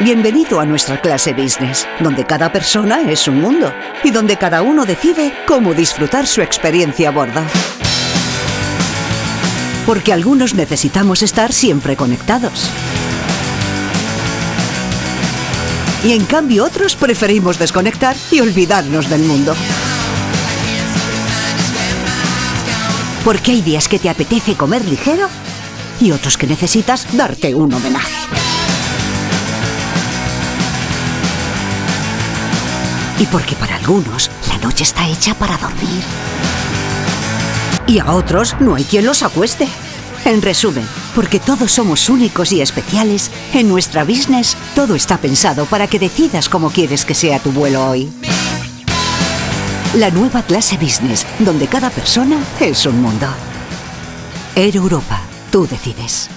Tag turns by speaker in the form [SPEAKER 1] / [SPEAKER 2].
[SPEAKER 1] Bienvenido a nuestra clase business, donde cada persona es un mundo y donde cada uno decide cómo disfrutar su experiencia a bordo. Porque algunos necesitamos estar siempre conectados. Y en cambio otros preferimos desconectar y olvidarnos del mundo. Porque hay días que te apetece comer ligero y otros que necesitas darte un homenaje. Y porque para algunos la noche está hecha para dormir. Y a otros no hay quien los acueste. En resumen, porque todos somos únicos y especiales, en nuestra business todo está pensado para que decidas cómo quieres que sea tu vuelo hoy. La nueva clase business, donde cada persona es un mundo. Air Europa, tú decides.